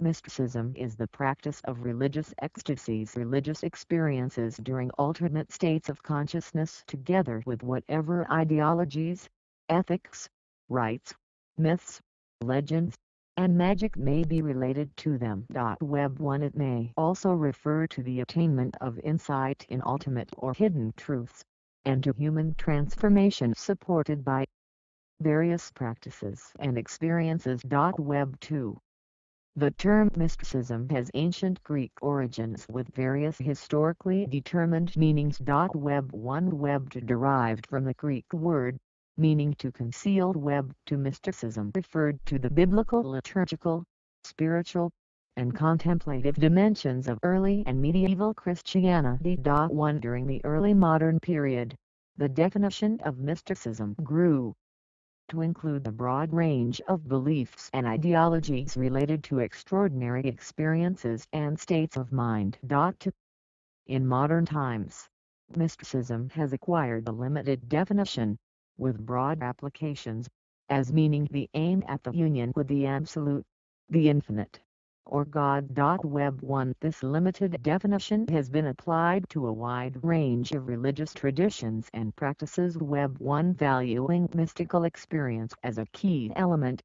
Mysticism is the practice of religious ecstasies religious experiences during alternate states of consciousness together with whatever ideologies, ethics, rites, myths, legends, and magic may be related to them. Web 1 It may also refer to the attainment of insight in ultimate or hidden truths, and to human transformation supported by various practices and experiences. Web 2 the term mysticism has ancient Greek origins with various historically determined meanings. Web 1 Webbed derived from the Greek word, meaning to conceal web to mysticism referred to the biblical liturgical, spiritual, and contemplative dimensions of early and medieval Christianity. 1 During the early modern period, the definition of mysticism grew to include a broad range of beliefs and ideologies related to extraordinary experiences and states of mind. In modern times, mysticism has acquired a limited definition, with broad applications, as meaning the aim at the union with the Absolute, the Infinite, or God. Web 1 This limited definition has been applied to a wide range of religious traditions and practices. Web 1 Valuing mystical experience as a key element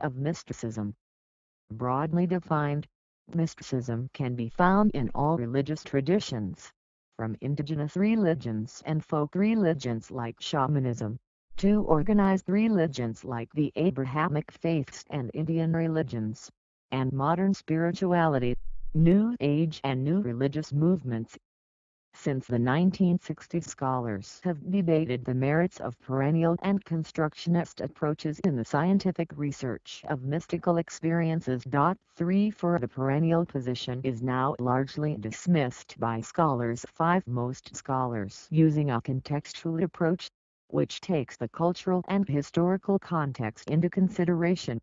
of mysticism. Broadly defined, mysticism can be found in all religious traditions, from indigenous religions and folk religions like shamanism, to organized religions like the Abrahamic faiths and Indian religions and modern spirituality, New Age and new religious movements. Since the 1960s scholars have debated the merits of perennial and constructionist approaches in the scientific research of mystical experiences. 3 For the perennial position is now largely dismissed by scholars 5 Most scholars using a contextual approach, which takes the cultural and historical context into consideration,